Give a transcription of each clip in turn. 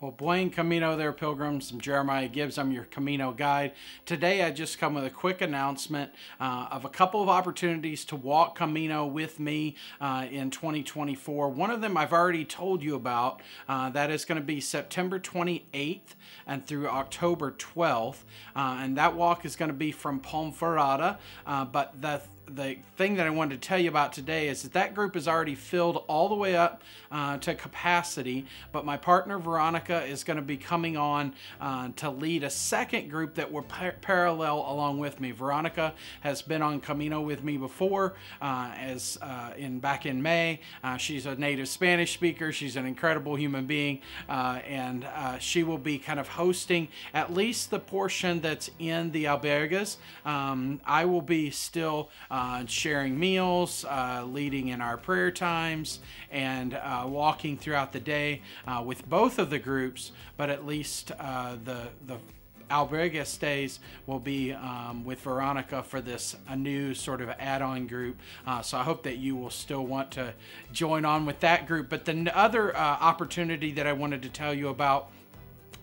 Well, Buen Camino there, pilgrims. I'm Jeremiah Gibbs. I'm your Camino guide. Today, I just come with a quick announcement uh, of a couple of opportunities to walk Camino with me uh, in 2024. One of them I've already told you about. Uh, that is going to be September 28th and through October 12th. Uh, and that walk is going to be from Ponferrada. Uh, but the the thing that I wanted to tell you about today is that that group is already filled all the way up uh, to capacity, but my partner Veronica is going to be coming on uh, to lead a second group that will par parallel along with me. Veronica has been on Camino with me before, uh, as uh, in back in May. Uh, she's a native Spanish speaker. She's an incredible human being, uh, and she will be kind of hosting at least the portion that's in the albergues. Um, I will be still uh, sharing meals, uh, leading in our prayer times, and uh, walking throughout the day uh, with both of the groups, but at least uh, the, the albergue stays will be um, with Veronica for this a new sort of add-on group. Uh, so I hope that you will still want to join on with that group. But the other uh, opportunity that I wanted to tell you about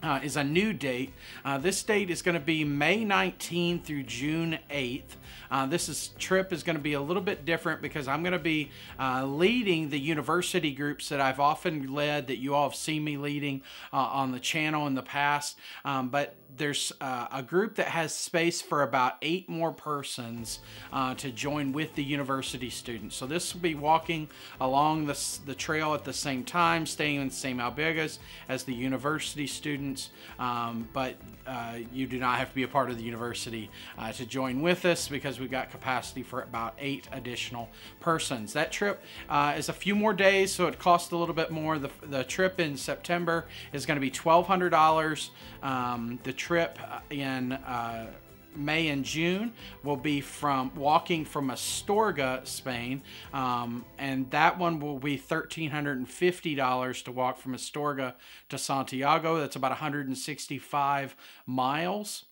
uh, is a new date. Uh, this date is going to be May 19 through June 8th. Uh, this is, trip is going to be a little bit different because I'm going to be uh, leading the university groups that I've often led, that you all have seen me leading uh, on the channel in the past. Um, but there's uh, a group that has space for about eight more persons to join with the university students. So this will be walking along the, the trail at the same time, staying in the same albergues as the university students, um, but uh, you do not have to be a part of the university uh, to join with us because we've got capacity for about eight additional persons. That trip uh, is a few more days, so it costs a little bit more. The, the trip in September is going to be $1,200. Um, the trip in uh, May and June will be from walking from Astorga, Spain, um, and that one will be $1,350 to walk from Astorga to Santiago. That's about 165 miles.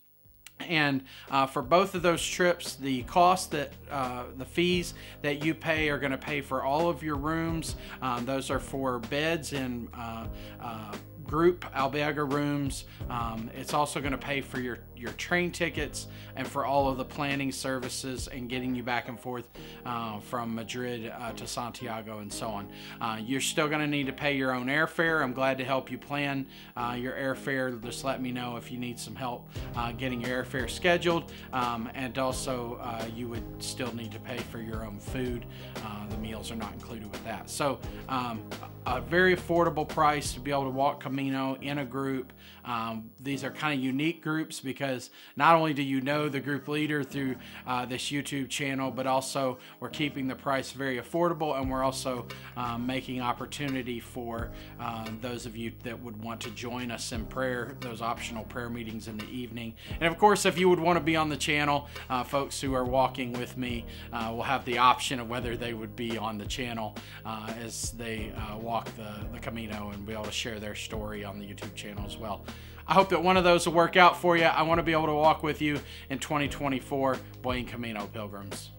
And uh, for both of those trips, the cost that uh, the fees that you pay are going to pay for all of your rooms. Um, those are for beds and uh, uh group albergue rooms. Um, it's also going to pay for your, your train tickets and for all of the planning services and getting you back and forth uh, from Madrid uh, to Santiago and so on. Uh, you're still going to need to pay your own airfare. I'm glad to help you plan uh, your airfare. Just let me know if you need some help uh, getting your airfare scheduled. Um, and also, uh, you would still need to pay for your own food. the meals are not included with that. So, um, a very affordable price to be able to walk Camino in a group. Um, these are kind of unique groups because not only do you know the group leader through uh, this YouTube channel, but also we're keeping the price very affordable and we're also um, making opportunity for uh, those of you that would want to join us in prayer, those optional prayer meetings in the evening. And of course, if you would want to be on the channel, uh, folks who are walking with me uh, will have the option of whether they would be on the channel uh, as they walk the, the Camino and be able to share their story on the YouTube channel as well. I hope that one of those will work out for you. I want to be able to walk with you in 2024, Buen Camino Pilgrims.